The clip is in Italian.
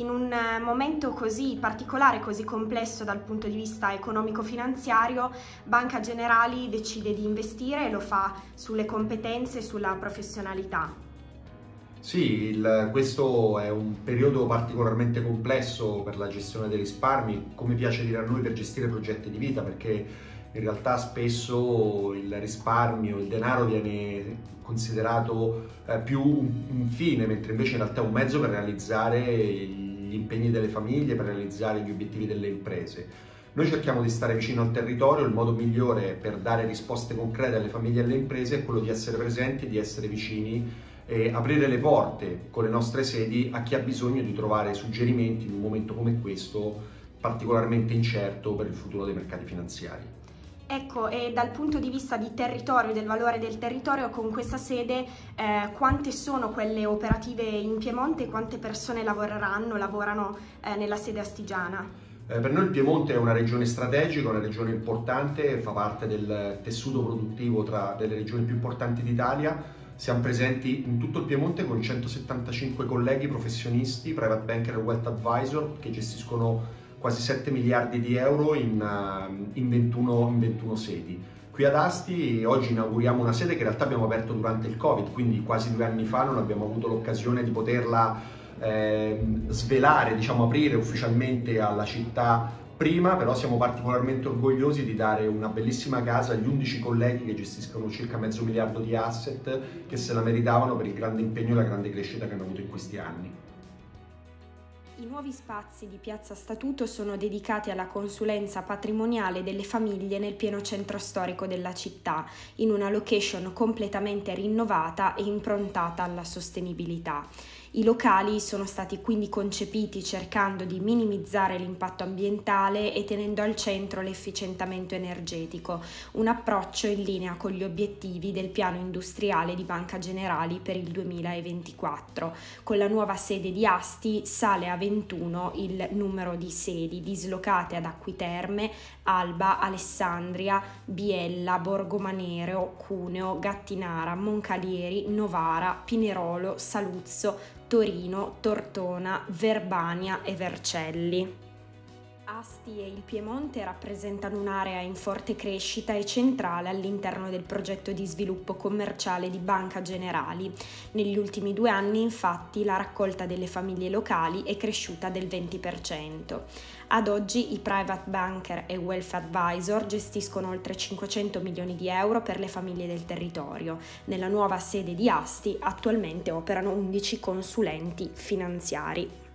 in un eh, momento così particolare, così complesso dal punto di vista economico-finanziario, Banca Generali decide di investire e lo fa sulle competenze e sulla professionalità. Sì, il, questo è un periodo particolarmente complesso per la gestione dei risparmi, come piace dire a noi per gestire progetti di vita, perché in realtà spesso il risparmio, il denaro viene considerato eh, più un, fine, mentre invece in realtà è un mezzo per realizzare gli impegni delle famiglie, per realizzare gli obiettivi delle imprese. Noi cerchiamo di stare vicino al territorio, il modo migliore per dare risposte concrete alle famiglie e alle imprese è quello di essere presenti, di essere vicini e aprire le porte con le nostre sedi a chi ha bisogno di trovare suggerimenti in un momento come questo particolarmente incerto per il futuro dei mercati finanziari. Ecco, e dal punto di vista di territorio, del valore del territorio, con questa sede eh, quante sono quelle operative in Piemonte e quante persone lavoreranno, lavorano eh, nella sede astigiana? Eh, per noi il Piemonte è una regione strategica, una regione importante, fa parte del tessuto produttivo tra delle regioni più importanti d'Italia siamo presenti in tutto il Piemonte con 175 colleghi professionisti, private banker e wealth advisor che gestiscono quasi 7 miliardi di euro in, eh, in, 21, in 21 sedi. Qui ad Asti oggi inauguriamo una sede che in realtà abbiamo aperto durante il Covid, quindi quasi due anni fa non abbiamo avuto l'occasione di poterla eh, svelare, diciamo aprire ufficialmente alla città Prima però siamo particolarmente orgogliosi di dare una bellissima casa agli 11 colleghi che gestiscono circa mezzo miliardo di asset che se la meritavano per il grande impegno e la grande crescita che hanno avuto in questi anni. I nuovi spazi di Piazza Statuto sono dedicati alla consulenza patrimoniale delle famiglie nel pieno centro storico della città, in una location completamente rinnovata e improntata alla sostenibilità. I locali sono stati quindi concepiti cercando di minimizzare l'impatto ambientale e tenendo al centro l'efficientamento energetico, un approccio in linea con gli obiettivi del piano industriale di Banca Generali per il 2024. Con la nuova sede di Asti sale a 21 il numero di sedi dislocate ad Acquiterme, Alba, Alessandria, Biella, Borgomanero, Cuneo, Gattinara, Moncalieri, Novara, Pinerolo, Saluzzo, Torino, Tortona, Verbania e Vercelli. Asti e il Piemonte rappresentano un'area in forte crescita e centrale all'interno del progetto di sviluppo commerciale di Banca Generali. Negli ultimi due anni, infatti, la raccolta delle famiglie locali è cresciuta del 20%. Ad oggi i private banker e wealth advisor gestiscono oltre 500 milioni di euro per le famiglie del territorio. Nella nuova sede di Asti attualmente operano 11 consulenti finanziari.